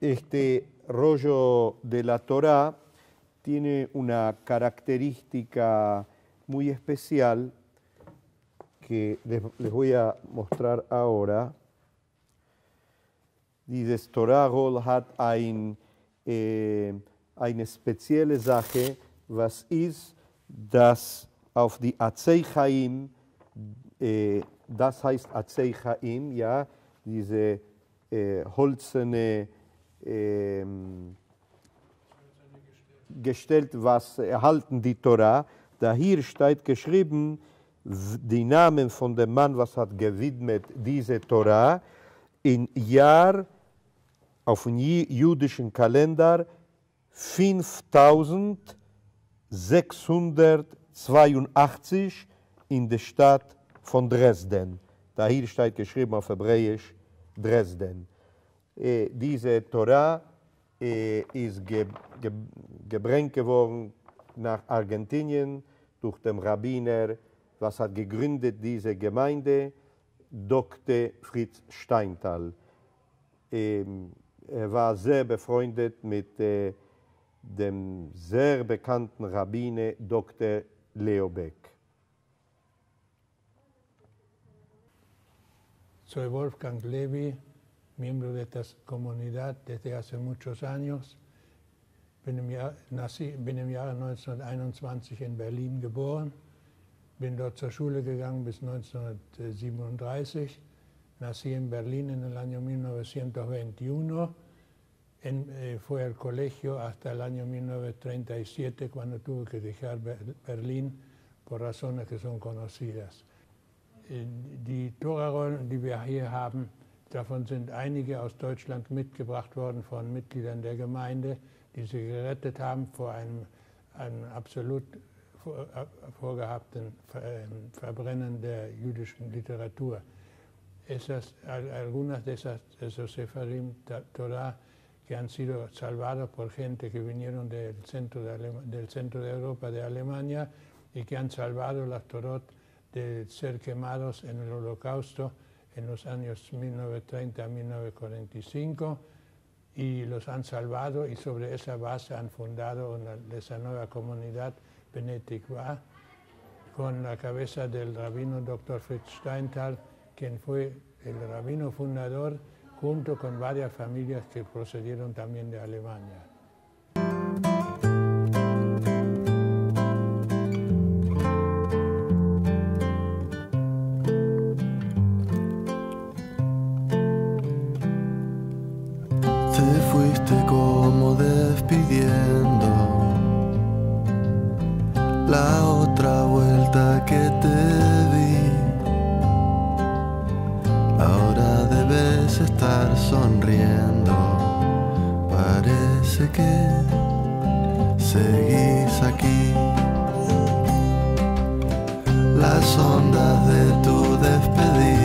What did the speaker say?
este rollo de la Torá tiene una característica muy especial que les, voy a mostrar ahora. Dieses Torah-Roll hat ein, äh, eine spezielle Sache, was ist, dass auf die Azei Chaim, äh, das heißt Azei Chaim, ja, diese äh, holzene ähm, gestellt, was erhalten die Torah. Da hier steht geschrieben, die Namen von dem Mann, was hat gewidmet diese Torah, in Jahr auf dem jüdischen Kalender 5682 in der Stadt von Dresden. Da hier steht geschrieben auf Hebräisch Dresden. Äh, diese Torah äh, ist ge ge gebrannt geworden nach Argentinien durch den Rabbiner, was hat gegründet diese Gemeinde, Dr. Fritz Steintal. Ähm, er war sehr befreundet mit äh, dem sehr bekannten Rabbiner Dr. Leo Beck. Soy Wolfgang Levy, miembro de esta comunidad desde hace muchos años. Bin im, Jahr, nací, bin im Jahre 1921 in Berlin geboren, bin dort zur Schule gegangen bis 1937, nací en Berlín en el año 1921, en, eh, fue al colegio hasta el año 1937 cuando tuve que dejar Ber- Berlín por razones que son conocidas. Äh, Die Torarollen, die wir hier haben, davon sind einige aus Deutschland mitgebracht worden von Mitgliedern der Gemeinde, die sie gerettet haben vor einem, einem absolut äh, vorgehabten ähm, Verbrennen der jüdischen Literatur. Algunas de esas, esos Sefarim Torah que han sido salvados por gente que vinieron del centro de, Alema- del centro de Europa, de Alemania, y que han salvado las Torot de ser quemados en el holocausto en los años 1930 a 1945 y los han salvado y sobre esa base han fundado esa nueva comunidad Benetikva con la cabeza del rabino Dr. Fritz Steintal, quien fue el rabino fundador junto con varias familias que procedieron también de Alemania. Como despidiendo la otra vuelta que te di. Ahora debes estar sonriendo. Parece que seguís aquí. Las ondas de tu despedida